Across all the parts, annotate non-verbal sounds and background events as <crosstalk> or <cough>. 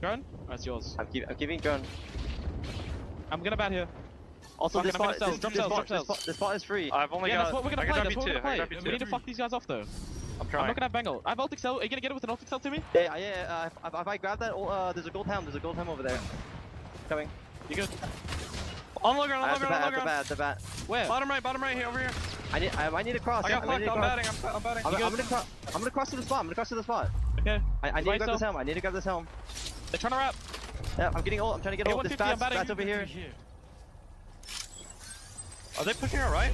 Drone? That's yours. I'm, keep, I'm keeping drone. I'm gonna bat here. Also, Fuck this it, spot, sell. this, Drop this, cells, spot, drop this, spot, this spot is free. I've only yeah, got. that's what we're gonna I play. can That's drop what we're gonna play. We you need to fuck these guys off though. I'm trying. I'm trying. not gonna have Bengal. I have Ultic Cell. Are you gonna get it with an Ultic Cell to me? Yeah, yeah, uh, if, if I grab that, uh, there's a gold helm, there's a gold helm over there. Coming. You good? On low ground, I on have low the ground, bat, on I low have the ground. bat, I have the bat. Where? Bottom right, bottom right, here, over here. I need, I, I need to cross. I got yeah, I need flanked. to I'm cross. batting. I'm, I'm batting. I'm, I'm gonna cross. I'm gonna cross to the spot. I'm gonna cross to the spot. Okay. I, I need to Right, grab this so- helm. I need to grab this helm. They're trying to wrap. Yeah, I'm getting ult. I'm trying to get ult. This 150, I'm bat's, bat's over here. Are they pushing her right?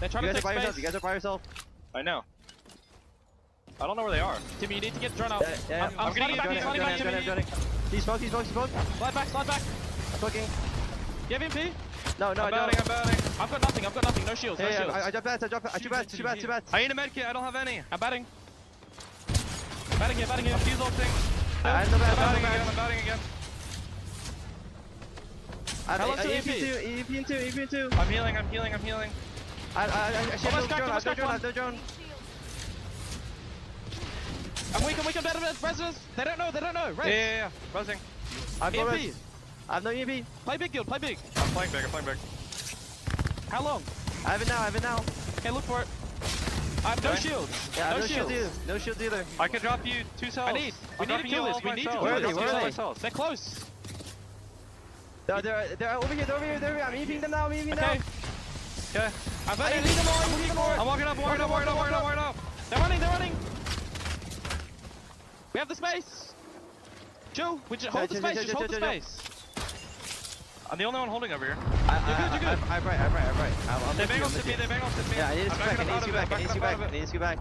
They're trying You to guys are take by yourself. space. You guys are by yourself. I know. I don't know where they are. Timmy, you need to get drone out. Yeah, yeah. I'm, I'm, I'm getting back, I'm sliding back, Timmy. He's smoke. He's smoke. He's smoke. Slide back, slide back. I'm cooking. You have MP? No, no, I'm I don't. I'm batting. I've got nothing, I've got nothing. No shields, no Yeah, shields. I, I drop bats. I drop bats. Two bats. Two bats. Two bats. I need a medkit, I don't have any. I'm batting. Batting here, batting here. Fuse ulting. I I have no bats. I'm I batting again. I'm batting again. I have How long's your EP EP? two. EP in two. EP in two. I'm healing, I'm healing, I'm healing. I I I I should Almost have cracked, drone. I almost have no drone. I cracked have no drone. I'm weak, I'm weak, I'm dead, I'm dead. Residents, they don't know, they don't know. Yeah, yeah, yeah. Buzzing. I have no EMP. res. I have no EMP. Play big, guild, play big. I'm playing big, I'm playing big. How long? I have it now. I have it now. Okay, look for it. I have no Okay. shields. Yeah, no, no shields shields. either. No shields either. I can drop you two cells. I need. We I'm need to kill this. We need to kill Where are this. they? Where are they? They're close. They're, they're, they're over here. They're over here. They're over here. I'm EMPing them now. I'm EMPing Okay. now. Okay. I've I need them all. I need them all. I'm walking up, walking up, walking up, walking up, walking up. They're running, they're running. We have the space. Chill. We just hold the space. Just hold the space. I'm the only one holding over here. I, I, You're good, you're I, good. I, I'm right. I'm right. I'm right. I'm, I'm They with bang I'm us with to me, they bang us to me. Yeah, I need to back. I need up to out scoot of it, back. I need to backing scoot up back. I need to back.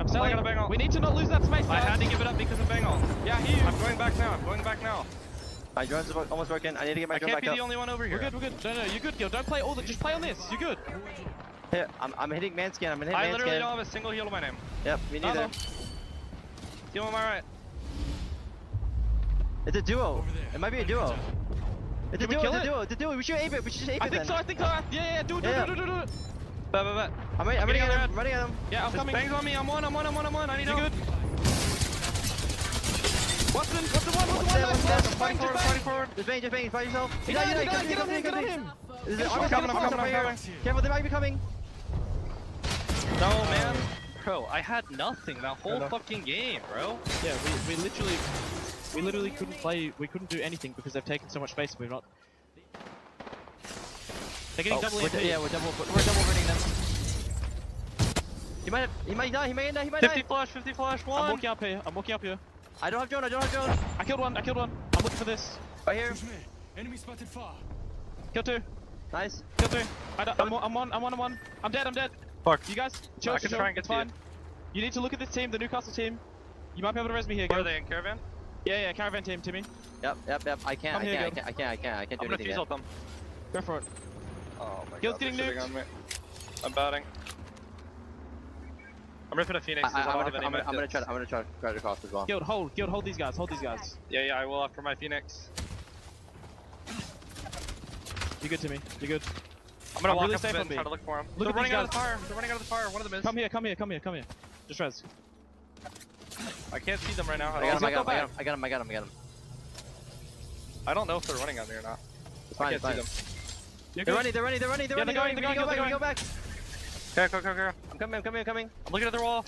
I'm selling. gotta bang on. We need to not lose that space, I had to give it up because of Bengal. Yeah, I hear you. I'm going back now, I'm going back now. My drone's almost working. I need to get my I drone can't be the only one over here. We're good, we're good. No, no, you're good, Gil. Don't play all the. Just play on this. You're good. Here, I'm, I'm hitting man scan. I'm hitting I man literally scan. don't have a single heal to my name. Yep, me No, neither. no. Heal on my right. It's a duo. It might be a duo. It's a we duo. kill It's a it? duo. It's a duo. We should ape it. We should just ape I it think then. so, I think so. Yeah, yeah, do it, do Yeah. it, do it, do it, do it. Bet, bet, bet. I'm ready. I'm ready Getting at on him. Ready at him. Yeah, I'm There's coming. bangs on me, I'm one, I'm one, I'm one, I'm one. I need You help. good? Wattson, what's the one, what's the What's one? that? What's Nice, that? nice, Fighting just forward, bang. fighting forward. Just bang. Just bang. By yourself. He Get out, died, get he out, died, get on him, get on him. This is Get almost shot, gonna I'm pass coming, up I'm right here. Careful, they might be coming. No, man. Oh. Bro, I had nothing that whole Enough. fucking game, bro. Yeah, we, we literally, we literally couldn't play, we couldn't do anything because they've taken so much space and we've not. They're getting Oh, double we're, yeah, we're double. We're double running them. He might have. He might die. He might die. He might 50 die. flash, 50 flash, one. I'm one. walking up here, I'm walking up here. I don't have drone. I don't have drone. I killed one, I killed one. I'm looking for this. Right here. Enemy spotted far. Kill two, Nice. kill two. I I'm, one- I'm one, I'm one, I'm one. I'm dead, I'm dead. Fuck. You guys, chill, I can chill, try and get it's to you. You need to look at this team, the Newcastle team. You might be able to res me here, Where go. are they in caravan? Yeah, yeah, caravan team, Timmy. Yep. Yep. Yep. I can't. I can't. I can't. I can't. I can't. I can't do I'm gonna anything. fuse them. Go for it. Oh my Gil's god. getting nuked. on me. I'm batting. I'm ripping a phoenix. I, I, I I'm, gonna, I'm, gonna, I'm gonna try. To, I'm gonna try. to Try to cross as well. Guild, hold, guild, hold these guys, hold these guys. Yeah, yeah, I will after my phoenix. You good, Timmy? You good? I'm gonna I'm walk really up safe bit on and try to look for him. Look They're running out of the fire. They're running out of the fire. One of them is. Come here, come here, come here, come here. Just res. I can't see them right now. I at got him. I got him. I got him. I got him. I got him. I got him. I don't know if they're running on me or not. It's I can't It's see them. They're running. They're running. They're running. They're Yeah, running. they're going, We they're go going, back. We they're go back. Okay, go, go, go. I'm coming. I'm coming. I'm coming. I'm looking at the wall.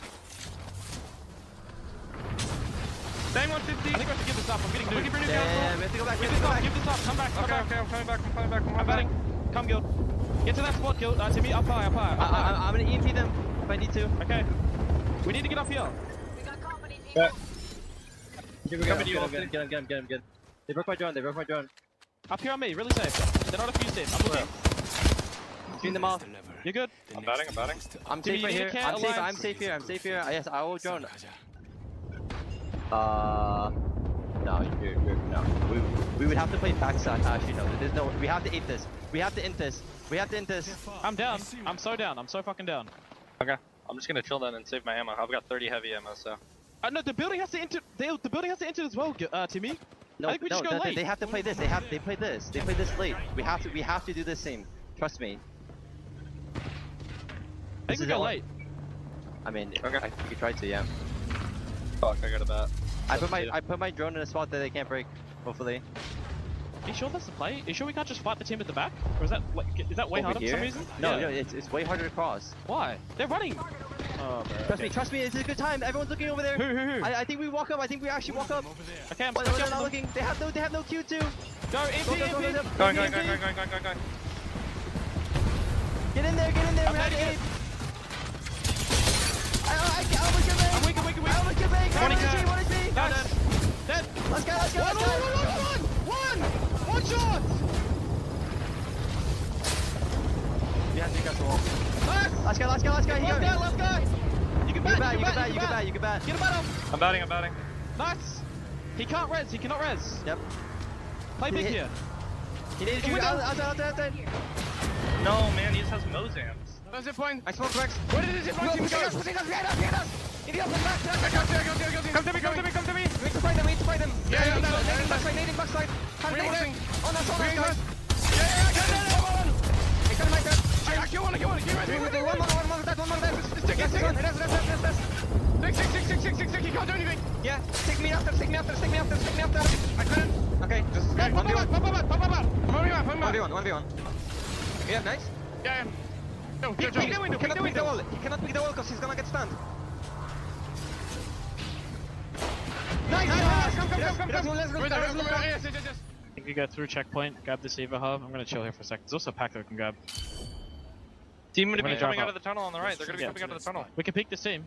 Bang 150. I think we have to give this up. I'm getting I'm looking nuked. for Yeah, Newcastle. we have to go back. We Give have to this go up, back. give this up. Come back, come Okay, back. okay, I'm coming back. I'm coming back. I'm I'm coming back. batting. Come, guild. Get to that spot, guild. Uh, Timmy, up high, up high. I, Up high. I, I'm gonna EMP them if I need to. Okay. We need to get up here. We got company, people. Yeah. Here we Coming to Get you, him. Get him. Get him. Get him. Get him. They broke my drone. They broke my drone. Up here on me, really safe. They're not a few safe. I'm looking. Clean them off. You good? I'm batting. I'm batting. I'm safe right here. need a I'm safe. I'm safe here. I'm safe here. Yes, I will drone. Uh, no, you're, you're, no. We, we would have to play backside. Actually, no. There's no. We have to eat this. We have to int this. We have to int this. I'm down. I'm so down. I'm so fucking down. Okay. I'm just gonna chill then and save my ammo. I've got 30 heavy ammo, so. Uh, no, the building has to enter. They, the building has to enter as well, Gil- uh, Timmy. No, I think we no, just go no, they- late. they have to play this. They have. They play this. They play this late. We have to. We have to do this same. Trust me. I This think we go late. I mean, Okay. I, we could try to. Yeah. Fuck, I got a bat. I put my I put my drone in a spot that they can't break. Hopefully. Are you sure that's the play? Are you sure we can't just fight the team at the back? Or is that like, is that way Over harder for some reason? No, Yeah. no, it's, it's way harder to cross. Why? They're running. Oh, bro. Trust okay. me, trust me, it's a good time. Everyone's looking over there. Who, who, who? I, I think we walk up. I think we actually walk up. okay, I'm But stuck they're not looking. They have no. They have no Q two. Go, Go, EMP, go, go, go, EMP. go. Going, going, EMP. going, going, going, going, going, going. Get in there. Get in there. I'm we have ready. I, I, I, I. I'm weak, I'm weak, I'm weak. I almost get bang. Twenty One is One is. No, dead. Dead. Let's go. Let's go. One, Let's one, go. one, one, one, one. One shot. Behind Newcastle wall. Nice. Let's go. Let's go. Let's go. Go. You can bat, you can bat. You can. You can. Get him battle. I'm batting, I'm batting. Nice. He can't res, he cannot res. Yep. Play big here. He needs you out, outside, outside, outside. No, man, he just has Mozams. No zip point. I smoke Rex. Where did the zip point no, team go? Us, pushing us, behind us, behind us. Idiot, come back. Come to me, come to me, come to me. Come to me, come to me, come to me. We need to fight them, we need to fight them. Yeah, yeah, yeah. Nading backside, nading backside. Hand nading. On us, on us, guys. Yeah, yeah, yeah. Come on. They come like that. I kill one, I kill one. Give me one more, one more, that one more, that. Stick, stick, stick. Rest, rest, rest, rest. Stick, stick, stick, stick, stick, stick. He can't do anything. Yeah, stick me after, stick me after, stick me after, stick me after. I couldn't. Okay, just... Yeah, pop, pop, pop, pop, pop, pop, pop. 1v1, 1v1. 1v1, 1v1. Yeah, nice. Yeah, yeah. No, Pick, Joe, pick Joe. the window, Pick cannot the pick the wall. He cannot pick the wall because he's gonna get stunned. Nice, Nice, nice, come, come, Yes, come, come, let's come. go, let's go, Wait, let's wait, go, wait, let's go. yes, yes, yes, yes. I think we go through checkpoint, grab this Eva hub. I'm gonna chill here for a second. There's also a pack that we can grab. Team gonna I'm gonna be drop coming out out. of the tunnel on the right. They're gonna be Yeah. coming out of the tunnel. We can peek this team.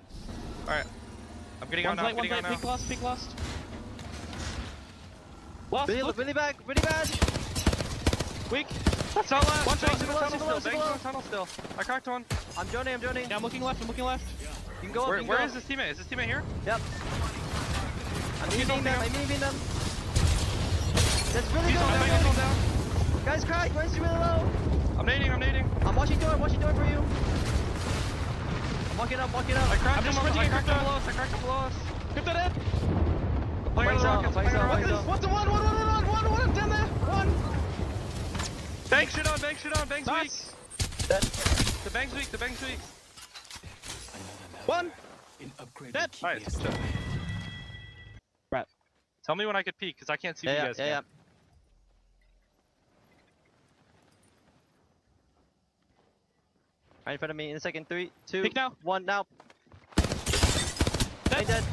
Alright. I'm getting out One's now, late, I'm one's getting late. out Peek now. last, peek last. Last, Really, look, really bad, really bad. Weak. That's not last. One shot, in the tunnel still. Bangs below. in the tunnel still. I cracked one. I'm joining, I'm joining. Yeah, I'm looking left, I'm looking left. You can go up, Where, you can where go is this teammate? Is this teammate here? Yep. I'm He's eating on them, down. I'm eating them. That's really He's good. on down, I'm he's down. Guys, crack, where's he really low? I'm nading, I'm nading. I'm watching door, I'm watching door for you. I'm walking up, walking up. I cracked I'm him, just on- I cracked him the- below us, I cracked him below us. Get that in. Playing on Flames the out, rockets, flames playing on out, the flames rockets. out. What's the one, one, one, one, one, one, one, down there. One. Bang shit on, bang shit on, bang's weak. Nice. The bang's weak, the bang's weak. One. Dead. Nice. good job. Right. Tell me when I could peek, because I can't see Yeah, what yeah, you guys yeah, yeah. Right in front of me in a second. Three, two, Pick now. one, now. Dead. Hey, dead.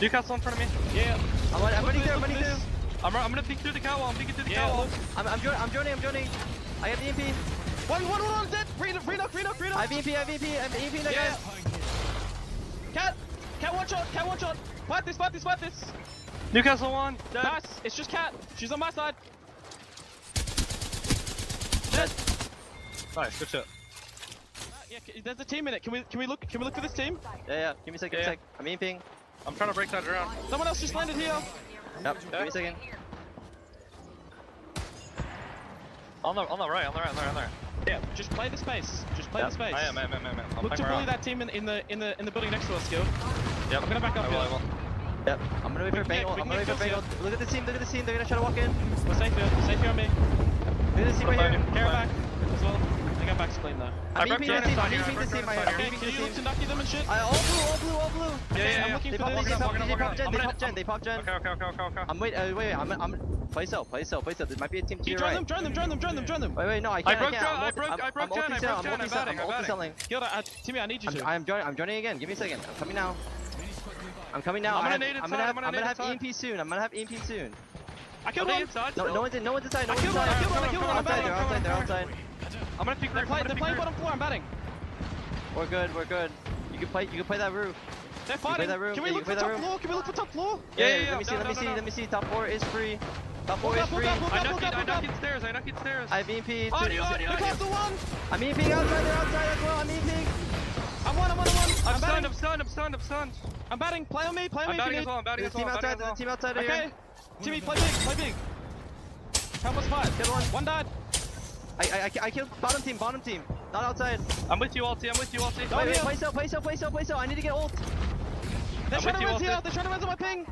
Newcastle in front of me. Yeah. I'm, I'm running through, I'm Look at running this. through. I'm, I'm gonna peek through the cow wall, I'm peeking through the Yeah, cow wall. I'm, I'm, joining, I'm joining, I'm joining. I have EMP. One, one, one, one, dead. Renock, Renock, Renock, Renock. I have EMP, I have EMP, I have EMP now, Yeah. guys. Cat. Cat one shot. Cat one shot. Fight this. Fight this. Fight this. Newcastle one. Dead. Nice. It's just Cat. She's on my side. Dead. Nice, good shit. Uh, yeah, there's a team in it. Can we can we look can we look for this team? Yeah, yeah. Give me a second, Yeah, give me a sec. I'm EMPing. I'm trying to break that around. Someone else just landed here. Yep, give me a second. On the, on the right, on the right, on the right, on the right. Yeah. Just play the space. Just play Yep. the space. I am, I am, I am, I am. I'm Look to playing bully that team in, in the in the in the building next to us, Skill. Yep. I'm gonna back up I will, I here. will. Yep. I'm gonna wait for can Bangle. we I'm gonna wait for Bangle. kills Look at the team, look at the team. They're gonna try to walk in. We're safe here. Safe here on me. Look at the team right here. Care back as well. I think our back's clean though. I I'm broke EMPing Jordan the team. I'm side here, I EMPing broke the team. Jordan I'm side Okay, EMPing can you look to nucky them and shit? I all blue, all blue, all blue. Yeah, yeah, I'm looking They for this. they pop, walking up, they pop up. gen, they pop gen, they pop gen. Okay, okay, okay, okay, okay. I'm wait, uh, wait, wait, I'm, I'm, play so, play so, play so. There might be a team to Can you your drone right. them? Drone them? Drone them? Drone them? Drone them. Wait, wait, no, I I can't, I broke can't. I'm I broke- I'm- broke I'm Jen, I multi-selling, broke Jen, I'm I'm multi-selling, batting, I'm I'm batting. multi-selling. Uh, Timmy, I need you to. I'm joining, I'm joining again. Give me a second. I'm coming now. I'm coming now. I'm gonna have- nade I'm gonna have, I'm gonna I'm gonna nade have inside. EMP soon. I'm gonna have EMP soon. I killed Are one. inside No, no one's in, no one's inside, no I one's killed one, I killed one, I killed They're one. I'm outside, they're outside, they're outside. I'm gonna peek They're, play, they're playing bottom floor. I'm batting. We're good, we're good. You can play, you can play that roof. They're fighting. that room, Can we yeah, look for top room. floor? Can we look for top floor? Yeah, yeah, yeah, Let me see, down, let me down, see, down. let me see. Top four is free. Top four Look is up, free. up, look I up, knocked it, up, I knocked up. it stairs, I knocked it stairs. I have EMP. Audio, audio, Look up the one. I'm EMPing outside, they're outside as well. I'm EMPing. I'm one, I'm one, I'm one. I'm I'm stunned. I'm stunned, I'm stunned, I'm stunned. I'm batting. Play on me, play on I'm me if batting you as well, I'm batting as well, team I'm batting outside, as there's a well. team outside Okay. Timmy, play big, play big. Help us fight. Kill one. One died. I, I, I, killed bottom team, bottom team. Not outside. I'm with you, Alti, I'm with you. Down oh, Wait, wait, here. play so, play so, play so, play so. I need to get ult. They're trying to res here. They're trying to res my ping.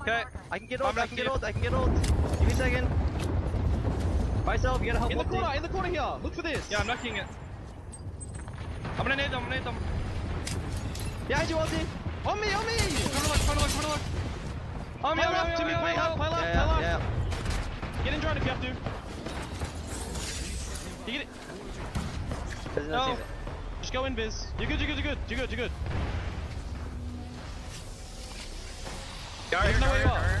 Okay. I can get ult, I can get ult, I can get ult. Give me a second. Myself, you gotta help In the corner, in the corner here. Look for this. Yeah, I'm knocking it. I'm gonna nade them, I'm gonna nade them. Behind you, ulti. On me, on me. Front of look, front of look, front of. On me, on me, left, on me, Jimmy, on me, play on me. left, play left, play Yeah, left. yeah. Get in drone if you have to. You get it. There's No. no. Just go in, Biz. You're good, you're good, you're good, you're good, you're good. Guard There's here, no way guard you here, are.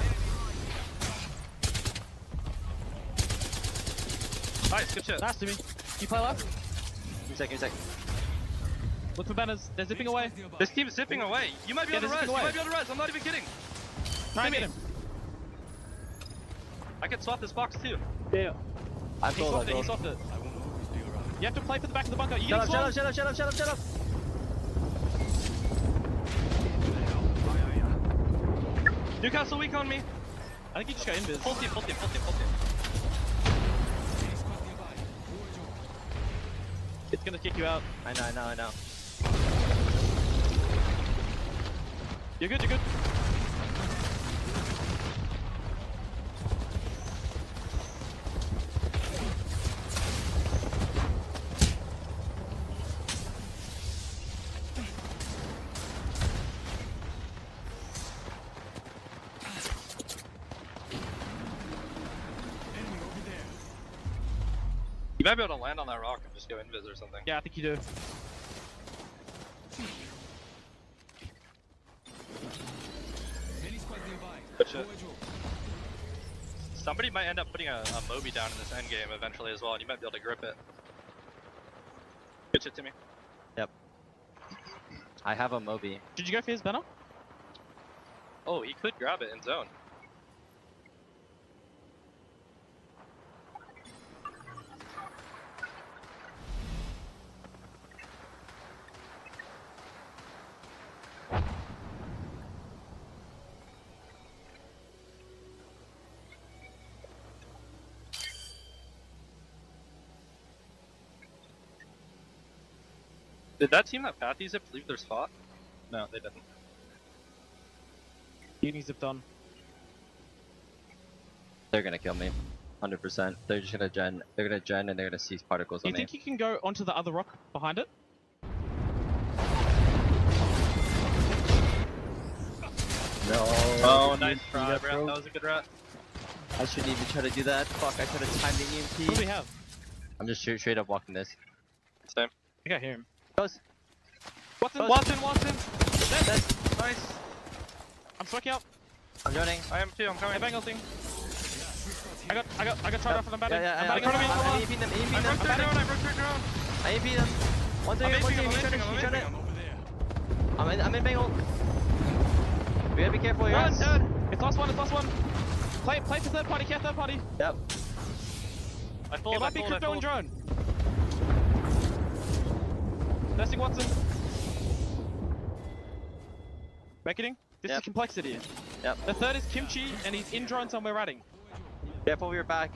Nice, good shit. Nice, Jimmy. You play left. Give me a second, give me a second. Look for banners. They're zipping away. This team's zipping away. You might be Yeah, able to they're res. You might be able to res. I'm not even kidding. Try and get him. I can swap this box too. Yeah. I'm He swapped it, he swapped it. You have to play for the back of the bunker. You Shut up, shut up, shut up, shut up, shut up, shut up, shut up. Newcastle weak on me. I think you just got in, Biz. Full team, full team, full team, full team. It's gonna kick you out. I know, I know, I know. You're good, you're good. You might be able to land on that rock and just go invis or something. Yeah, I think you do. Somebody might end up putting a, a Moby down in this end game eventually as well, and you might be able to grip it. Pitch it to me. Yep. I have a Moby. Did you go for his banner? Oh, he could grab it in zone. Did that team that Pathy zipped leave their spot? No, they didn't. Uni zipped on. They're gonna kill me. 100%. They're just gonna gen. They're gonna gen and they're gonna seize particles Do on you think you can go onto the other rock behind it? No. Oh, I nice try, that, bro. That was a good rat. I shouldn't even try to do that. Fuck, I tried to time the EMP. What do we EMP. have? I'm just straight, straight up walking this. Same. I think I hear him. Goes. Wattson, Wattson, Wattson! Dead. Nice! I'm smoking out. I'm running. I am too, I'm Hey, coming. bangle thing. I got, I got, I got tried off and I'm batting. Yeah, yeah, I'm yeah. batting in front of me. I'm EMPing them, I EMPing broke them. their drone, I broke their drone! I EMP'd them. One I'm second, one aiming, second. I'm He's trying aiming, I'm he's trying I'm in, I'm in Bangle. We gotta be careful here. Run, dead! It's last one, it's last one. Play, play for third party, care third party. Yep. I It pulled, I might be pulled, I crypto and drone. Testing Wattson. Becketing. This is complexity. Yep. The third is Kimchi, and he's in drone somewhere ratting. Careful, we are back.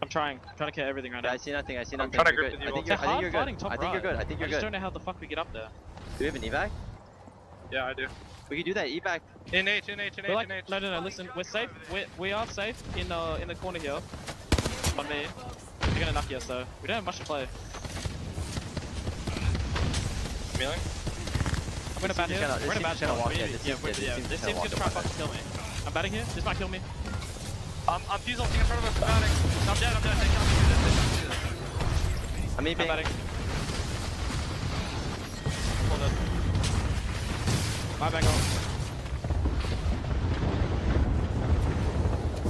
I'm trying. trying to care everything right Yeah, now. I see nothing, I see I'm nothing. trying to You're grip good. with I you think It's you're, a I hard think you're good. I think you're good. I think you're I just don't know how the fuck we get up there. Do we have an evac? Yeah, I do. We could do that evac. In H, in H, in We're H, like, in H. no, no, no. Listen, we're safe. We we are safe in uh in the corner here. On me. They're gonna knock you, so we don't have much to play. Kneeling. I'm gonna bat here. gonna- this We're in a team's bad gonna spot. walk We in. need- This yeah, team's gonna- this yeah, this team's gonna try in. fucking kill me. I'm batting here. This might kill me. I'm, I'm fuse ulting in front of us, batting. I'm dead, I'm dead. They can't do this, they can't do this. I'm I'm EMPing. batting. Hold on. My back on.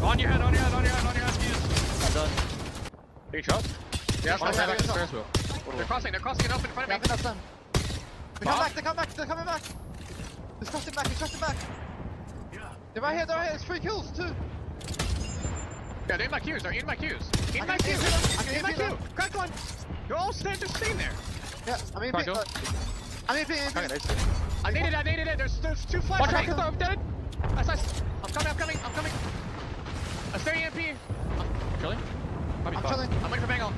On your head, on your head, on your head, on your head, fuse. I'm done. Are you trust? Yeah, One back, back back, They're crossing, they're crossing it up in front Yeah, I of me. think that's done. They come Bob? back, they come back, they're coming back. He's crossing back, he's crossing back. They're right here, they're right here, it's three kills, too. Yeah, they're in my queues, they're in my queues. I In my can queue! see them, I can In my see queue! Crack one! You're all stand, just staying there. Yeah, I mean, Alright, uh, go. I mean, I mean, I needed it, I needed it. There's, there's two flash Watch right out. I'm dead. Nice, nice. I'm coming, I'm coming, I'm coming. I stay EMP. Chilling? Might be I'm fine. chilling. I'm waiting for Bangle.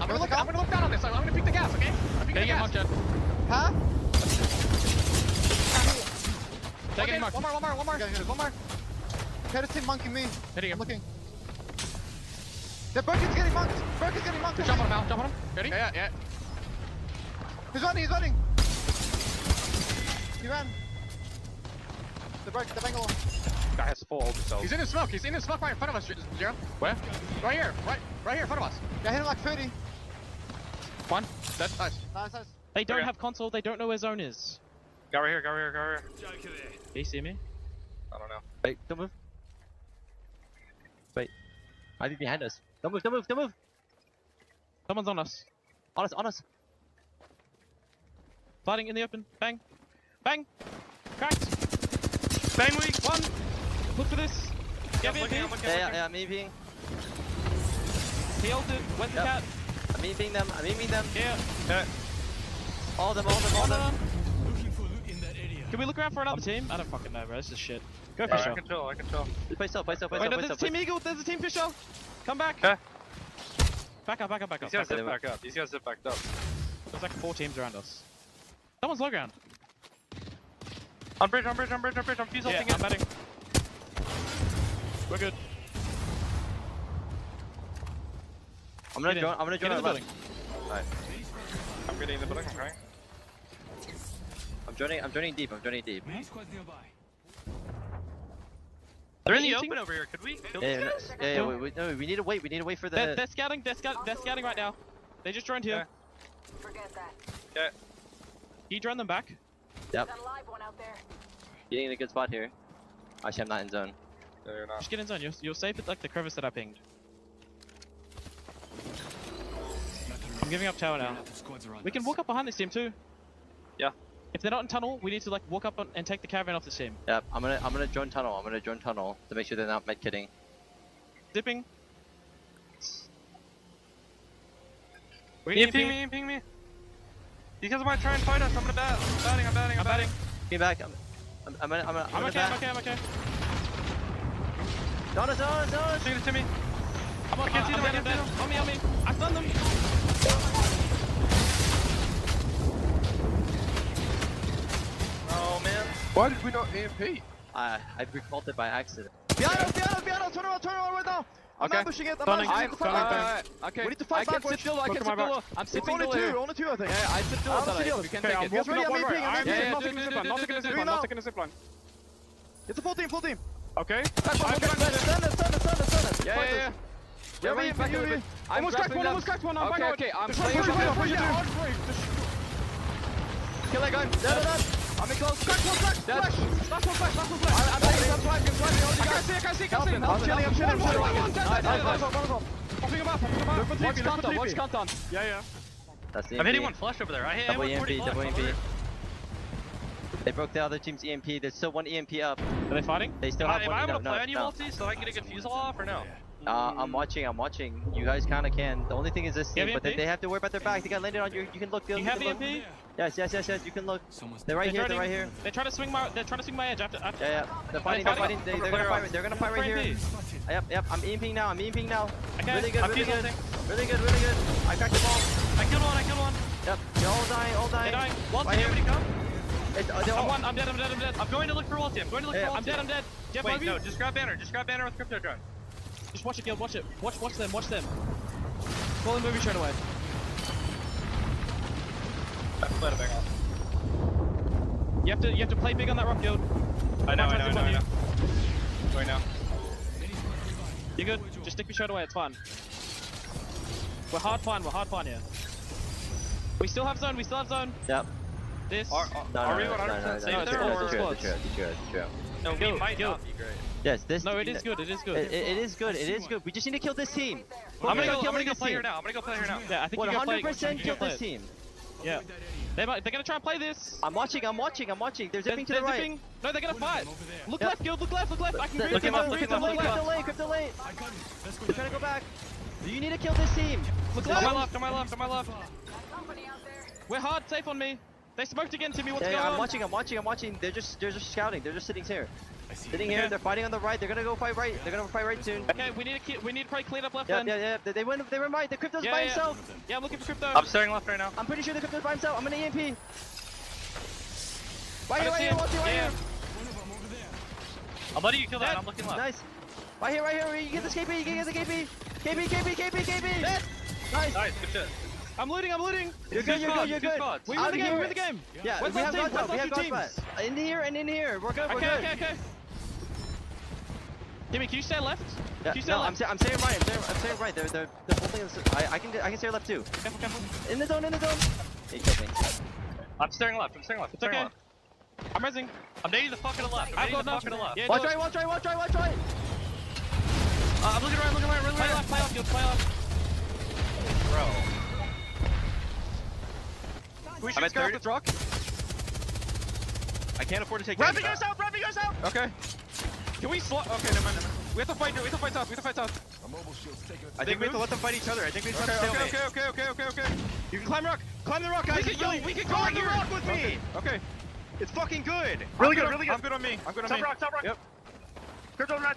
I'm gonna, look, I'm gonna look down on this. I'm gonna peek the gas, okay? I'm peeking the Getting in gas. monk jet. Huh? Taking Okay, mark. one more, one more, one more. One more. Okay, this team monking me. Hitting I'm looking. The Birkin's getting monked. Birkin's getting monked. Jump on him now. Jump on him. Ready? Yeah, yeah, yeah. He's running, he's running. He ran. The The break, the bangle. Guy has full ult himself. He's in the smoke. He's in the smoke right in front of us, Zero. Where? Right here. Right, right here in front of us. Yeah, hit him like 30. One. That's nice. Nice, nice. They don't Okay. have console. They don't know where zone is. Guy right here, guy right here, go right here. Do you see me? I don't know. Wait, don't move. Wait. Might be behind us. Don't move, don't move, don't move. Someone's on us. On us, on us. Fighting in the open. Bang. Bang. Cracked. Bang weak! One. Look for this. Yeah, Get I'm me. I'm looking, Yeah, yeah, yeah, I'm EVing. He ulted. Where's the Yep. cat? I'm EVing them, I'm EVing them. Yeah. Okay. All of them, all of them, all On of them. them. Looking for loot in that area. Can we look around for another team? I don't fucking know, bro. This is shit. Go Alright, Fisher. I can chill, I can chill. Play still, play still, play Wait, no, there's a team Eagle. There's a team Fisher. Come back. Okay. Back up, back up, back up. These guys Back zip up. back up. These guys zip back up. There's like four teams around us. Someone's low ground. On bridge, on bridge, on bridge, on bridge. I'm fuse Yeah, ulting I'm it. betting. We're good. I'm gonna Get in. join, I'm gonna Get join in the left. building. I'm getting in the building, I'm trying. I'm joining, I'm joining deep, I'm joining deep. Many squads nearby. They're in the open over here. Could we kill Yeah, these yeah, guys? no, yeah, yeah, we, we, no, we need to wait, we need to wait for the... They're, they're scouting. They're, scout, they're scouting right now. They just joined here. Forget that. Okay. You drone them back. Yep, Got a live one out there. getting in a good spot here. Actually, I'm not in zone. No, you're not. Just get in zone. You're, you're safe at like the crevice that I pinged. I'm giving up tower now. The squads around We can walk up behind this team too. Yeah. If they're not in tunnel, we need to like walk up on, and take the caravan off this team. Yep, I'm gonna, I'm gonna join tunnel, I'm gonna join tunnel to make sure they're not medkitting. Dipping. We're Ping me, ping me, ping me. These guys might try and fight us. I'm gonna bat. I'm batting, I'm batting, I'm, I'm batting. batting. Get back, I'm, I'm, I'm gonna, I'm gonna, I'm gonna okay. I'm okay. I'm okay. Zone us, zone us, zone us! Take it to me. I'm on. I can't see I'm them, I dead, can't see dead. On me. On me. I stunned them. Why did we not EMP? I, I recalled it by accident. Behind us, behind us, behind us. Turn around, turn around right now. I'm Okay. ambushing it. I'm Stunning. ambushing it. Stunning. Fight Stunning. back. okay. We need to fight I can backwards. sit still, I can sit still, I'm sitting only still two, here. only two, I think. Yeah, I sit still. I'll Salah, see the if we can Okay, take I'm it. walking ready, up I'm one leaping, row. I'm I'm leaping. Yeah, not taking the do, zip. Not taking the do, zip do. line. now. Not taking the zip. It's a full team, full team. Okay. Stand us, stand us, stand us, stand us, stand us. Yeah, yeah, yeah. Yeah, We're we- back we- a bit. I'm Almost cracked one. Almost cracked one. I'm Okay, back okay, I'm Just playing you, you. Kill that guy. Dead, dead, dead. I'm in close. Crack one, crack. Dead. Flash. Last one flash. Last one flash. I'm taking some time. Give time. Hold you I can't guys. see. I can't see. I Help can't see. him. I'm chilling. I'm chilling. I'm One, chilling. one, one, dead, Nice, dead, nice, dead, nice, nice, nice. Popping him up. Popping him up. Watch Look for Kanto, TP, watch look for Kanto. TP. Yeah, yeah. That's the I'm hitting EMP. one flush over there. I hit Double one EMP, 40 double flush. EMP. They broke the other team's EMP. There's still one EMP up. Are they fighting? They still Am I, have am one. I able no, to no, play on you no. multi so I can get a good fuse off or no? Uh, I'm watching. I'm watching. You guys kind of can. The only thing is this team, but they, they have to worry about their back. They got landed on you. You can look. You you have can look. EMP? Yes, yes, yes, yes. You can look. Someone's They're right They're here. They're right here. They're trying to swing my. They're trying to swing my edge. After. after. Yeah, yeah. They're fighting. They're fighting? fighting. They, they're gonna fight. They're gonna fight right here. Yep, yep. I'm EMPing now. I'm EMPing now. Okay. Really good. I'm Really good. ulting. Really good. Really good. I cracked them all. I killed one, I killed one. Yep. They're all dying. All They're dying. dying. Right here. come? It's, uh, they're I'm all. one. I'm dead. I'm dead. I'm dead. I'm going to look for Walty. I'm going to look Yeah, for Walty. I'm dead. I'm dead. Jeff, Wait, no, just grab banner. Just grab banner with crypto drone. Just watch it, Gil. Watch it. Watch. Watch them. Watch them. Call the movie straight away. Let it back off. You have to. You have to play big on that rock, Gil. I know, I know, I know, on I you. know. Going now. You're good. Just stick me straight away. It's fine. We're hard fine. We're hard fine here. We still have zone. We still have zone. Yep. This. Are, No, are no, we 100% no, no, safe no, it's there? no, or- squads. No, we might Gil. not be great. Yes, this. No, it is good. It is good. It, it is good. It is good. We just need to kill this team. I'm gonna go, I'm gonna go play here now. I'm gonna go play here now. Yeah, I think you gotta play. 100% kill this team. Yeah. They might. They're gonna try and play this. I'm watching. I'm watching. I'm watching. They're They're, zipping to they're the right. zipping. No, they're gonna fight. Look Yep. left, Gil. Look left. Look left. I can The- read Look them. him up, look read him them. Look look him left. up. Crypto lane. Crypto lane. I got it. Let's go They're trying to go back. Do you need to kill this team. Look On my left. left, on my left, on my left. Company out there. We're hard. Safe on me. They smoked again, Timmy. What's Yeah, going yeah, I'm on? watching. I'm watching. I'm watching. They're just. They're just scouting. They're just sitting here. I see. Sitting it. here. Okay. They're fighting on the right. They're gonna go fight right. They're gonna fight right soon. Okay, we need to we need to probably clean up left Yeah, then. yeah, yeah. They, they went. They were right. The crypto's Yeah, by yeah. himself. Yeah, I'm looking for crypto. I'm staring left right now. I'm pretty sure the crypto's by himself. I'm gonna EMP. Right I here, don't right here, him. watch it, right Yeah. here. One of them. I'm letting you kill that. Dead. I'm looking left. Nice. Right here, right here. You get this KP. You get the KP. KP, KP, KP, KP. Dead. Nice. Nice, good shit. I'm looting, I'm looting. You're good, you're good, you're good. We win the game, we win the game. Yeah, Where's we have team? guns we have last two. In here and in here. We're good, we're Okay, good. okay, okay. Timmy, can you stay left? Yeah, Can you stay no, I'm, left? sa- I'm saying right. I'm saying, I'm saying right. They're, they're, they're holding us. I, I can, I can stay left too. Careful, careful. In the zone, in the zone. He killed me. I'm staring left. I'm staring left. I'm It's staring okay. left. I'm resing. I'm nading the fuck to the left. I'm I've nading got the no. fuck to the left. Yeah, Watch no. right, watch right, watch right, watch right. Uh, I'm looking right. Looking right. Looking Play right. left, play left, Gil, play left. Bro. We I'm should at scout 30. this rock. I can't afford to take Wrapping damage. us out, wrapping us out. Okay. Can we slot? Okay, never mind, never mind. We have to fight. We have to fight south. We have to fight south. I think we have to let them fight each other. I think we just have to Okay, stalemate. okay, okay, okay, okay, okay. You can climb rock. Climb the rock, guys. We It's can, yo, we can go climb on the rock with me. Okay. It's fucking good. Really I'm good, really good. I'm good on me. I'm good on top me. rock, top rock. Yep. Crypto red.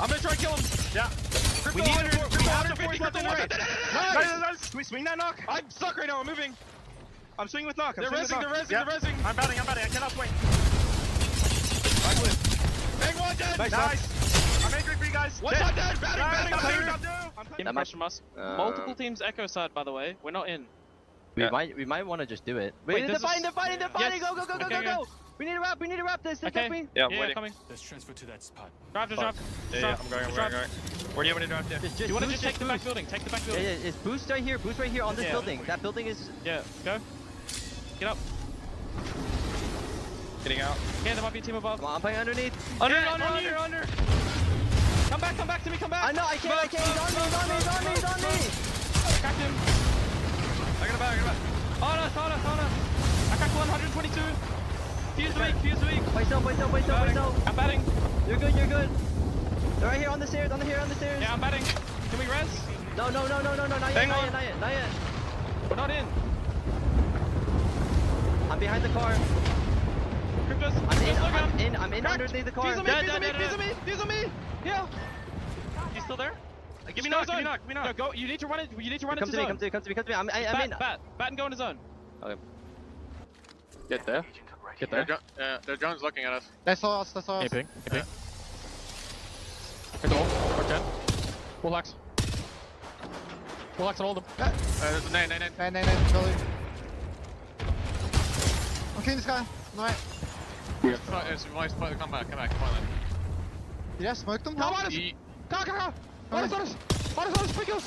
I'm gonna try to kill him. Yeah. Crypto We need 100, to. We crypto have to 150, force left and crypto right. 150. Nice. Nice. Nice, nice. Can we swing that knock? I'm stuck right now. I'm moving. I'm swinging with knock. I'm They're swinging resing. They're resing. They're resing. I'm batting. I'm batting. I cannot swing. Bang one dead. Nice. Nice. I'm angry for you guys. One shot dead. Batting, batting, I'm batting. batting. I'm Team clear. That might- across from us. Uh, Multiple teams echo side, by the way. We're not in. We Yeah. might, we might want to just do it. Wait, Wait, they're this fighting, is- they're fighting, they're fighting. Yes. Go, go, go, go, Okay, go, okay. go. We need to wrap. We need to wrap this. This Okay. me. Yeah, I'm yeah, waiting. coming. Let's transfer to that spot. Drive, just drive. Yeah, yeah, Drive. I'm going. I'm Just going. drive. I'm going. Where do you want me to drive to? Just, just Do you want to just take the back building? Take the back Yeah, building. yeah, it's boost right here. Boost right here on this Yeah. building. That building is. Yeah, go. Get up. Getting out. Okay, there might be a team above. Come on, I'm playing underneath. Under, Yeah, under, on under, under. Come back, come back to me, come back. I know, I can't, I can't. He's on me, he's on me, he's on me, he's on me. Cracked him. I got a back. I got a back. On us, on us, on us. I cracked 122. Fuse okay. weak, fuse weak. Play self, play self, play self, play self. I'm batting. You're good, you're good. They're right here on the stairs, on the here, on the stairs. Yeah, I'm batting. Can we res? No, no, no, no, no, no, not yet, Hang not yet, not yet, not yet. We're not in. I'm behind the car. Cryptos. I'm in, look I'm in, I'm in Cracked. underneath the car. Fuse on me, Dead, fuse on me, dead, fuse on me, fuse on me. Yeah. You still there? Uh, Give me Stay knock. Give me zone. knock. Give me No, go. You need to run it. You need to run Come into to me, zone. come to me, come to me, come to me. I'm, I, I'm bat, in. bat, bat, and go into zone. Okay. Get there. Get there. Uh, the drone's looking at us. They saw us. They saw us. Hey, ping. Hey, ping. Hit the wall. Or 10. Full hacks. Full hacks on all of them. Uh, there's a. I'm killing this guy. No, wait. It's not- it's nice play. Come back. Come back. Come on then. Did I smoke them? Come How? on, Ye- Come on, come on. On us, on us. On us, on us. Quick kills.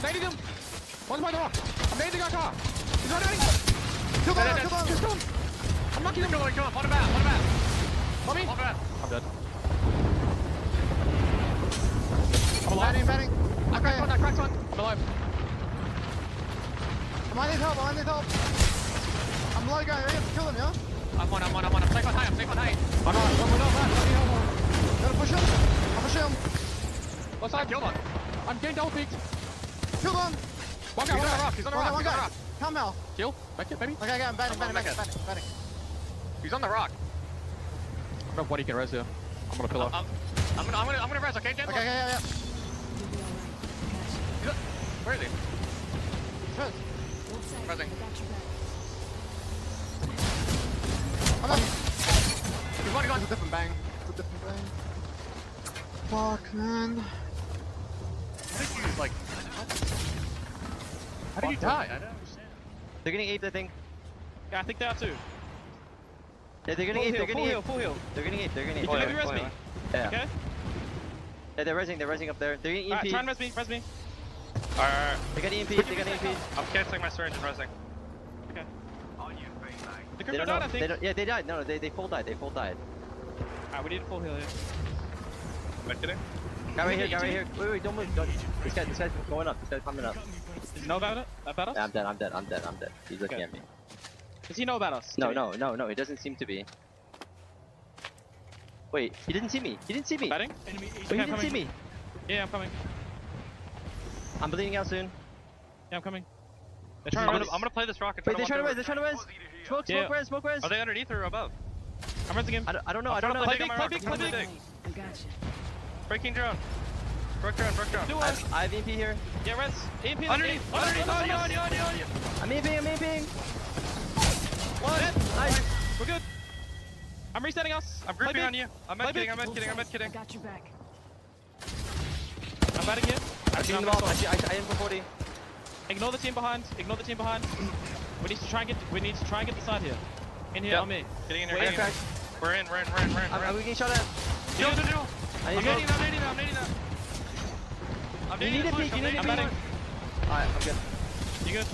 Nading him. One's by the rock. I'm nading our car. He's running. Kill Dead, them, dead, kill them. Just kill him. I'm knocking him. Come on, come on. On the bat. On the bat. Mommy. On the bat. I'm dead. I'm batting, batting. I cracked one. I cracked one. I'm alive. I need help, I need help. I'm low guy, I have to kill him, yeah? I'm on. I'm on. I'm on. I'm safe on high. I'm safe on high. I'm not. I'm not back. I need help. Gotta push him. I'm pushing him. Left side. Killed one. I'm getting double peaked. Kill him. One guy. He's One on a guy. rock. He's on a rock. one He's on a rock. Come Mel. Kill. Back it, baby. Okay, okay, I'm batting, I'm batting, on batting, back batting, batting. He's on the rock. I don't know what he can res here. I'm gonna pillar. I'm, I'm gonna. I'm gonna. I'm gonna res. Okay, Jen. Okay, yeah, yeah, yeah. Where is he? First. Resing. I'm up. He's one. He's one. It's a different bang. It's a different bang. Fuck, man. I think he's like. How did you die? I don't understand. They're getting aped, I think. Yeah, I think they are too. Yeah, they're getting Full aped, heal, they're full getting heal, full heal. They're getting aped, they're getting You aped. can maybe res me. Yeah. Okay. Yeah, they're resing, they're resing up there. They're getting Alright, EMP. try and res me, res me. Alright. They got EMP, they got EMP. I'm canceling my syringe and resing. Okay. The They crypto don't died, know. I They don't, yeah, they died. No, no, they, they full died. They full died. Alright, we need a full heal here. Am I kidding? Guy right here, guy right here. Wait, wait, don't move. Don't. This guy, this guy's going up. This guy's coming up. Does he know about it? About us? Yeah, I'm dead. I'm dead. I'm dead. I'm dead. He's looking Okay. at me. Does he know about us? No, no, no, no. It doesn't seem to be. Wait, he didn't see me. He didn't see me. Batting? Enemy Wait, oh, he I'm didn't see me. Yeah, I'm coming. I'm bleeding out soon. Yeah, I'm coming. They're I'm trying to gonna. I'm gonna play this rocket. Wait, they're trying to res. They're trying to res. Smoke, Yeah. res, smoke res. Are they underneath or above? I'm resing him. I don't, I don't know. I'm I don't know. to Play big, play big, I'm play big. dig. Got you. Breaking drone. Broke drone. Broke drone. Do I have, I have EMP here. Yeah, res. EMP Underneath. Underneath. On you. On you. On you. On you. I'm EMPing. I'm EMPing. One. Nice. We're good. I'm resetting us. I'm grouping on you. I'm med kidding. I'm med kidding. I'm med I got your back. I'm batting here. I'm shooting them off. I, shoot- I, I am for 40. Ignore the team behind. Ignore the team behind. We need to try and get. We need to try and get the side here. In here Yep. on me. Getting in here. Wait, Getting in. crack. We're in. We're in. We're in. We're in. I'm, We're I'm in. getting shot at. Chill, chill, chill. I I'm need nading. smoke. I'm nading. I'm nading. I'm You nading need the a push, peek, I'm you need a nading I'm the peek. batting. Alright, I'm good. You good?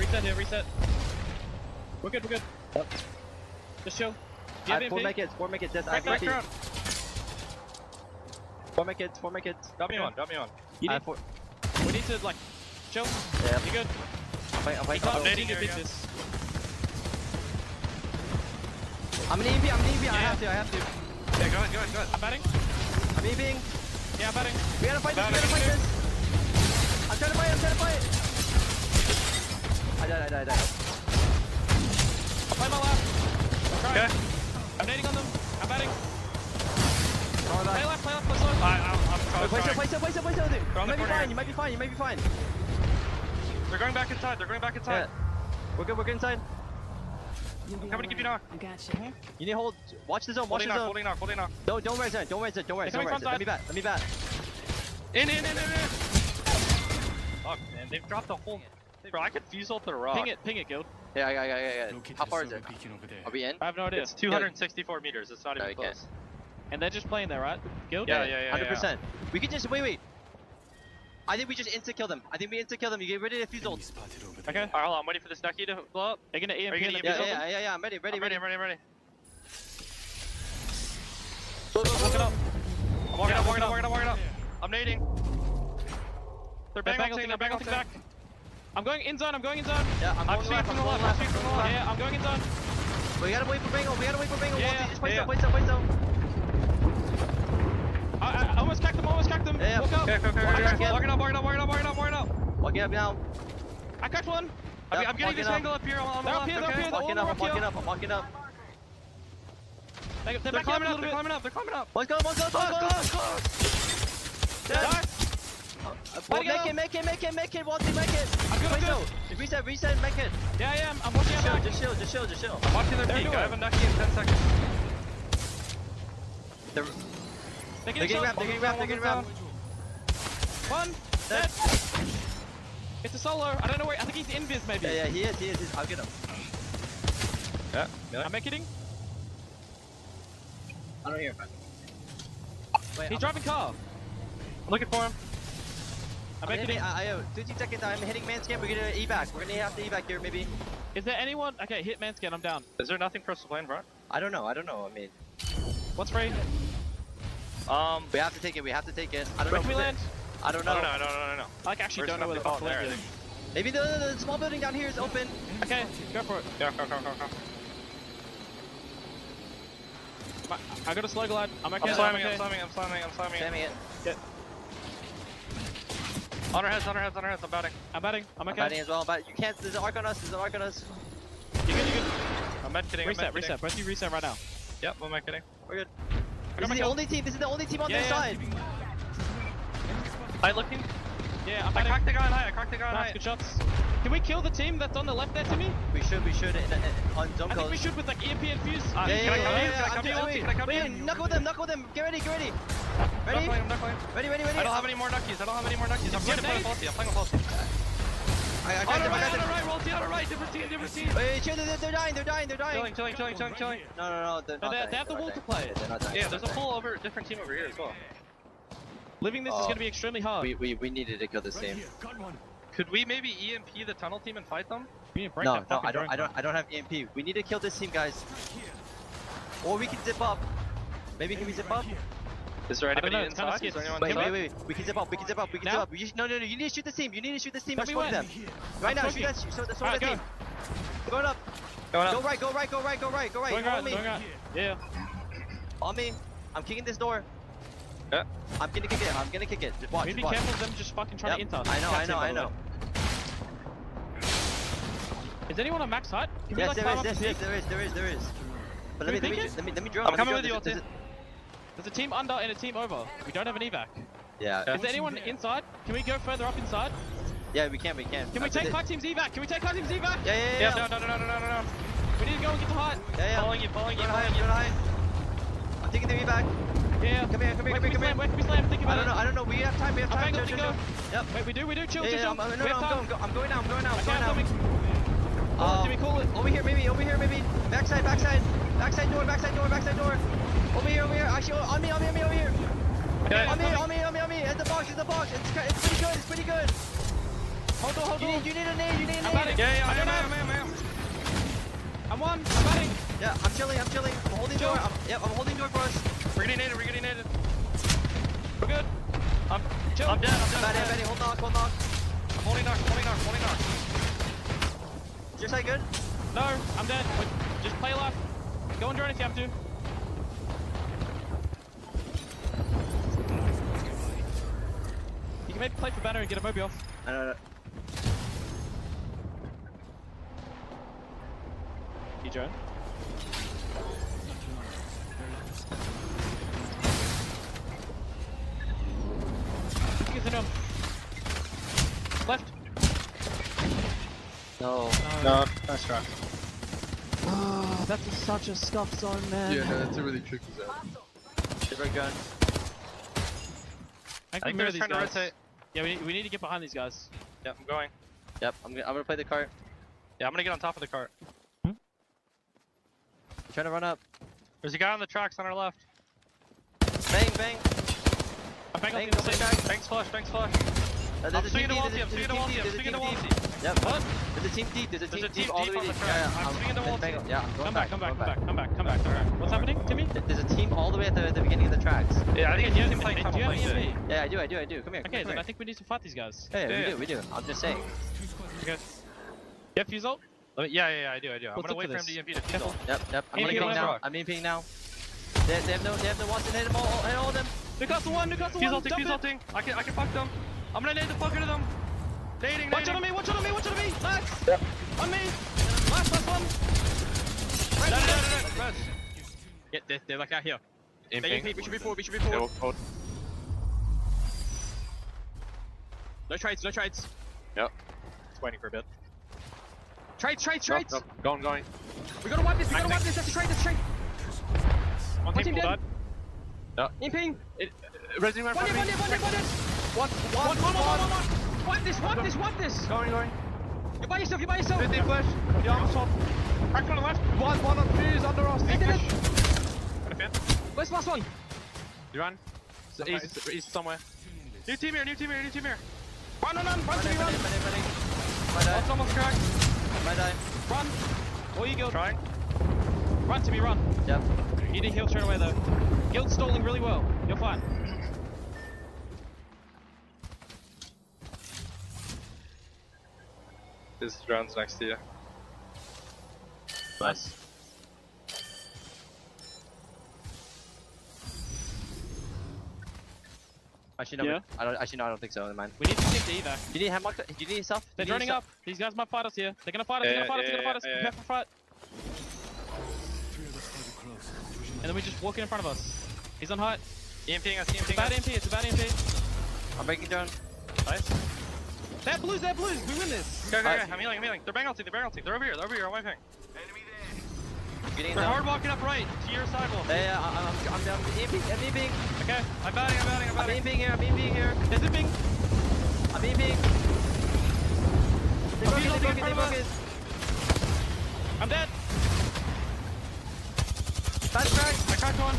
Reset here. Reset. We're good. We're good. Just chill. Do you I have have four EMP? make it, four make it, just I Crack, have crack, multi. Four make it, four make it. Drop me Okay. on. Drop me on. You I need, have four. we need to like chill. Yeah, You good? I'm fighting, I'm We fighting. can't I'm nading continue to beat yeah. this. I'm an EMP, I'm an EMP, I have to, I have to. Yeah, go ahead. Go ahead. Go ahead. I'm batting. I'm EMPing. Yeah, I'm batting. We gotta fight this, we gotta fight this. I'm trying to fight, I'm trying to fight. I died, I died, I died. I'll play my left. I'm trying. Okay. I'm nading on them. I'm batting. Play left. Play left. Let's go. I, I'm, I'm, Wait, I'm place it, trying. place it, place it, place it, dude. You might be fine, you might be fine, you might be fine. They're going back inside. They're going back inside. Yeah. We're good, we're good inside. I'm coming to give you knock. I got you. Hmm? You need to hold, watch the zone, watch Holding the knock. zone. Holding knock. Holding knock. Don't, don't res it, don't res it, don't res it, don't coming res it. Let me bat, let me bat. In, in, in, in, in. Fuck, man. They've dropped the whole. Bro, I could fuse ult the rock. Ping it. Ping it, guild. Yeah, yeah, yeah, yeah, yeah. Locate How far is it? beacon over there. Are we in? I have no idea. It's 264 meters. It's not No, even can't. close. And they're just playing there, right? Guild. Yeah, yeah, yeah. Hundred percent. We can just wait, wait. I think we just insta kill them. I think we insta kill them. You get rid of the fuse Enemy ult. Okay. Alright, hold on. I'm waiting for this ducky to blow up. They're gonna EMP. Are you gonna the Yeah, yeah, yeah, yeah, yeah. I'm ready, ready, I'm ready. ready. I'm ready. I'm ready. I'm looking up. I'm walking Yeah, up. look Walking up. up. Walking up. Walking up. I'm nading. They're They're bang bang ulting. ulting. They're They're bang bang ulting ulting. back. I'm going in zone. I'm going in zone. Yeah, I'm I'm going shooting left. from the going left. I'm shooting from the left. Yeah, I'm going in zone. We gotta wait for Bingo. We gotta wait for Bingo. Yeah, Walty, just place yeah. up, place up, place up. I, I, I almost cracked them. Almost cracked them. Yeah, yeah. Walk up. Okay, okay, okay. Walking okay, up, okay. yeah. Walking up. Walking up. Walking up. Walking up. Walking up. Walking up now. I cracked one. I'm, I'm getting this walking up. angle up here on, on the They're up left. here, they're up here, they're Walking up, I'm up here. walking up, I'm walking up. They, they're, They're up climbing up. They're bit. climbing up. They're climbing up. Let's go, let's go, let's go, let's uh, go. Nice. Well, it make up. it, make it, make it, make it, Walty, make it. I'm good, I'm good. reset, reset, make it. Yeah, yeah. I'm, I'm watching Just out chill, just chill, just chill, just chill. I'm watching their They're peak. doing I have a ducky in 10 seconds. They're, They're they're getting getting wrapped, they're getting wrapped, they're getting wrapped. One. Dead. Dead. It's a solo. I don't know where. I think he's invis maybe. Yeah, yeah, he is, he is, he is. I'll get him. Yeah. I'm making it. I don't hear him. Wait, He's I'm- driving car. I'm looking for him. I'm I'm making hitting, it. I, I, uh, 15 seconds, I'm hitting man scan, we're gonna evac. We're gonna have to evac here, maybe. Is there anyone? Okay, hit man scan. I'm down. Is there nothing for us to play in front? I don't know, I don't know, I mean. What's free? Um, We have to take it, we have to take it. I don't Where know. can we if land? it- I don't no, know. no, no, no, no, no. I like, actually Where's don't know where the nothing fuck there? is. <laughs> Maybe the, the, the small building down here is open. Okay, go for it. Yeah, come, come, come, come. My- I got a slow glide. I'm okay. I'm slamming, okay. I'm slamming, I'm slamming, I'm slamming. Damn it. On our heads, on our heads, on our heads, I'm batting. I'm batting. I'm I'm okay. batting as well, but you can't, there's an arc on us, there's an arc on us. You good? You good? I'm med kidding, Reset. I'm med Reset. Both of you reset right now. Yep, I'm med kidding. We're good. I This is the kill. only team, this is the only team on Yeah, their yeah. side. High looking. Yeah, I'm I cracked the guy on high, I cracked the guy on Nice, high. good shots. Can we kill the team that's on the left there, Timmy? We should, we should, in, in, on zone I think we should with like EMP and fuse. Ah, Yeah, can yeah, I yeah, come yeah, in? yeah, Can I I'm come doing- in? wait, Can I come wait, in? Knuckle them, knuckle them. Get ready, get ready. Ready? Knuckling, I'm knuckling. Ready, ready, ready. I don't have any more knuckies, I don't have any more knuckies. I'm playing Nate? with ulti, I'm playing with ulti. I, I On got the them, I right, got on the them. right, ulti on the right, different team, different team. Wait, wait, chill, they're, they're dying, they're dying, they're dying. Chilling, chilling, chilling, chilling, chilling. No, no, no, they're No, not they- dying. they have the they're wall to dying. play. They're not dying. Yeah, there's a not full over, different team over here as well. Living this is Oh. going to be extremely hard. We, we, we needed to kill this Right team. here. Could we maybe EMP the tunnel team and fight them? We need break No, no, I don't. I don't, I don't have EMP. We need to kill this team, guys. Or we can zip up. Maybe can we zip up? Is there I anybody know, inside? Is there anyone Wait, inside? wait, wait. We can zip up. We can zip up. We can Now? zip up. You, no, no, no. You need to shoot this team. You need to shoot this team. Tell I me smoke them. Right now, shoot that. Shoot, shoot, shoot Alright, that go. team. Going up. Going Go right. Go right. Go right. Go right. Go right. Going Follow right, me. going right. Yeah. On me. I'm kicking this door. Yeah. I'm gonna kick it. I'm gonna kick it. Just watch. We Just be watch. careful of them just fucking trying Yep. to int us. I know. I know. I know. Is anyone on max height? Can we Yes, like there climb is. up Yes, the yes, peak? there is. There is. There is. But let me, let me, let me, let me drone. I'm coming with you, This- ulti. this- There's a team under and a team over. We don't have an evac. Yeah. Yeah. Is there anyone inside? Can we go further up inside? Yeah, we can. We can. Can we take our team's evac? Can we take our team's evac? Yeah, yeah, yeah. Yeah, yeah. no, no, no, no, no, no, no. We need to go and get to height. Yeah, yeah. Following you, following you, Run high, following you. I'm taking the back. Yeah. Come here, come here, Where come we here, come slam? here. Where can we slam? Think I don't know, I don't know. We have time, we have I'm time. bang, Chill, let's chill, go. Yep. Wait, we do, we do. Chill, chill, chill. No, we no, have I'm time. going, I'm going now, I'm going now, I'm going now, I'm Okay, going I'm now. coming. Um, Timmy, call it. Over here, maybe, over here, maybe. Backside, backside. Backside door, backside door, backside door. Over here, over here. Actually, oh, on me, on me, on me, over here. Okay, On I'm me, on me, on me, on me. At the box, at the box. It's, it's pretty good, it's pretty good. Hold on, hold You on. need, you need a nade, you need a I'm batting. nade. Yeah, yeah, I don't am, know. I am, I am. I'm one. I'm batting. Yeah, I'm chilling, I'm chilling. I'm holding door. I'm, yep, I'm holding door for us. We're getting nated, we're getting nated. We're good. I'm, Chill. I'm dead, I'm dead. Batty, I'm, dead. hold knock, hold knock. I'm holding knock, holding knock, holding knock. Your side good? No, I'm dead. Just play life. Go and join if you have to. Can maybe play for banner and get a Moby off. I don't. You join. Get it on. Left. No. No, nice try. Oh, that's a, such a scuff zone, man. Yeah, no, that's a really tricky zone. Shipwreck gun. I I think they're these trying to guys. rotate. Yeah, we need, we need to get behind these guys. Yeah, I'm going. Yep, I'm, gonna- I'm gonna play the cart. Yeah, I'm gonna get on top of the cart. I'm trying to run up. There's a guy on the tracks on our left. Bang, bang. I'm bang Bang, on the bang, same bang. Thanks flash, thanks flash. Uh, I'm a swinging to team ulti, deep, I'm there's swinging a to team ulti, deep, I'm there's a swinging to team ulti. deep. Yep. What? There's a team deep, there's a There's team a team deep all the way on to the yeah, track. yeah, I'm swinging to bang, ulti. Yeah, I'm going Come back, come back, come back, come back, come back, come back. What's happening, Timmy? There's a team all the way at the, at the beginning of the tracks. Yeah, I think do you it's have, team playing do you have simultaneously. EMP? Yeah, I do, I do, I do. Come here, Okay, come then I think we need to fight these guys. Yeah, Yeah, we do, we do. I'm just saying. Okay. Yeah, fuse ult. Let me- Yeah, yeah, yeah, I do, I do. I'm Let's gonna wait for for him to this. EMP to Careful. fizzle. Yep, yep. I'm Aim imping on now. I'm imping now. They, they have no, they have no wants to hit them all, hit all of them. Newcastle one, Newcastle one. ulting, Jump fuse it. ulting. I can, I can fuck them. I'm gonna nade the fuck out of them. Nading, Watch out on me, watch out on me, watch out on me. Lads. On me. Last, last one. No, no, no, no, no. Res. Yeah, they're, they're like out here. They Imping. EMP, we should be forward, we should be forward. No trades, no trades. Yep. Just waiting for a bit. Trades, trades, trades. Nope, nope. Going, going. We gotta wipe this, we gotta wipe this. That's a trade, that's a trade. One One team team full dead. dead. Imping. It, uh, Resident One Evil dead, one dead, one dead, one dead. One, One, one, one, one, one, one. Wipe this, wipe this, wipe this. Going, going. You're by yourself, you're by yourself. Deep flash. The armor swap. Cracked on the left. One, one on fuse under us. Deep Dead, dead, flash. dead. Where's the last one? You run. Okay. East, east somewhere. New team here, new team here, new team here. Run, run, run, run to me, run. Ready, ready, ready. Might die, Last almost cracked. might die. Run. All you guild. Trying. Run to me, run. Yep. You need to heal straight away though. Guild's stalling really well. You're fine. This drone's next to you. Nice. Actually, no, Yeah. I don't, actually, no, I don't think so, never mind. We need to stick to either. Do you need hemlock? Do you need stuff? They're Do you need droning up. These guys might fight us here. They're gonna fight us. They're Yeah, gonna fight us. They're gonna fight us. yeah, Prepare for fight. And then we just walk in in front of us. He's on height. EMPing us, It's a EMPing bad us. MP. It's a bad MP. I'm breaking down. Nice. They're blues. They're blues. We win this. Go, go, go. I'm healing, I'm healing. They're bang ulti, they're bang ulti. They're over here, they're over here, on my ping. Getting They're down. hard walking up right, to your side wall. Yeah, uh, yeah, uh, I'm, I'm, I'm, I'm imping, I'm imping. Okay, I'm batting, I'm batting, I'm I'm batting. imping here, I'm imping here. There's a big. I'm imping. They broke it, they ulting broke they front of broke us. it. I'm dead. Fast track. I cracked one.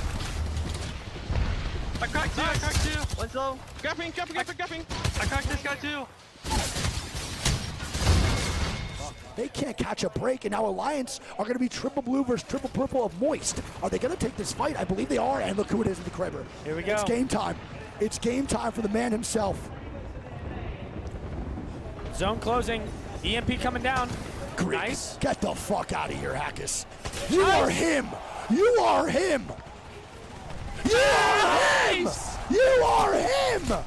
I cracked two, I cracked two. One slow. Grapping, grapping, grapping, grapping. I cracked this guy too. They can't catch a break, and now Alliance are going to be triple blue versus triple purple of Moist. Are they going to take this fight? I believe they are, and look who it is in the Kraber. Here we go. It's game time. It's game time for the man himself. Zone closing. EMP coming down. Greek, Nice. get the fuck out of here, Hakis. You are him. You are him. You are him. You are him.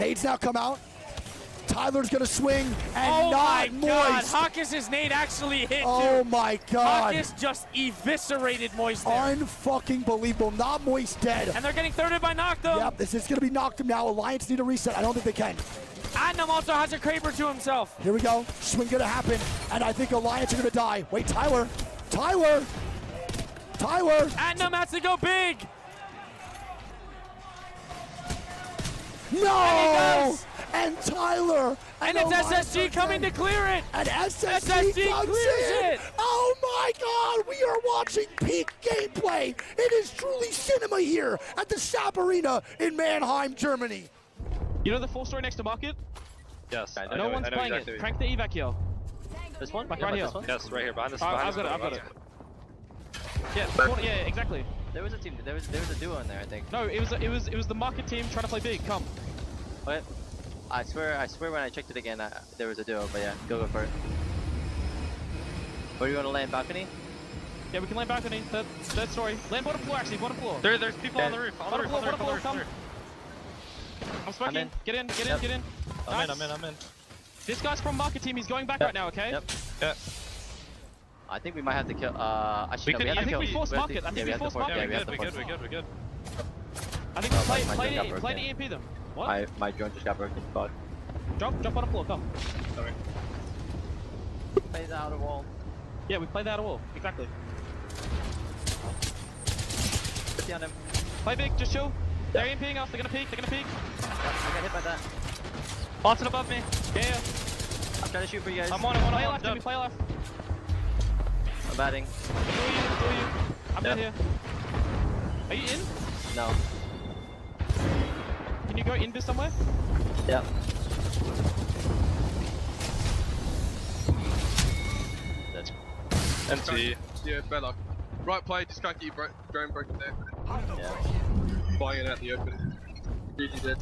Nades now come out. Tyler's gonna swing and Oh not my god. Hawkins' nade actually hit Oh too. my god. Hawkins just eviscerated Moist there. Unfucking believable. Not Moist dead. And they're getting thirded by Noctum. Yep, this is gonna be knocked him now. Alliance need a reset. I don't think they can. Adnam also has a Kraber to himself. Here we go. Swing gonna happen, and I think Alliance are gonna die. Wait, Tyler. Tyler. Tyler. Adnam has to go big. No. Does. And Tyler. And it's Alliance SSG are coming to clear it. And SSG, SSG comes clears in. it. Oh my God, we are watching peak gameplay. It is truly cinema here at the SAP Arena in Mannheim, Germany. You know the full story next to market? Yes. I no know, one's I know playing exactly it. what Crank the evac here. This one? Back Yeah, right here. This one? Yes, right here behind us. I- behind I've us, got it, I've got it. Yeah, the corner- yeah, exactly. There was a team. There was there was a duo in there, I think. No, it was it was it was the market team trying to play big. Come. What? I swear, I swear when I checked it again, I, there was a duo. But yeah, go go for it. Where do you want to land? Balcony? Yeah, we can land balcony. Third, third story. Land bottom floor actually. Bottom floor. There, there's people on the roof. On the Bottom roof. floor, On the roof. bottom On the floor. roof. I'm smoking. in. Get in. Get in. Yep. Get in. I'm in. I'm in. I'm in. This guy's from market team. He's going back Yep. right now. Okay. Yep. Yeah. I think we might have to kill. Uh, actually, We no, could we have I to think kill. we forced have to- market. I think yeah, we have to forced force- market. Yeah, Yeah, we we have good. to We good. force- We good. We good. I think we Oh, play my- my play drone the got play the broken. EMP them. What? My my drone just got broken. But jump on bottom floor. Come. Sorry. Play the outer wall. Yeah, we play the outer wall. Exactly. 50 on him. Play big. Just chill. They're EMPing us. They're gonna peek. They're gonna peek. I got hit by that. Bouncing above me. Yeah. yeah. I'm trying to shoot for you guys. I'm on it. One Play on left. one. Jimmy. Play left. I'm batting. Do you? Do you? I'm Yeah. down here. Are you in? No. Can you go in this somewhere? Yeah. That's Empty. Yeah, better. Right play, just can't get your bro drone broken there. yeah. Flying it out the open. Really dead.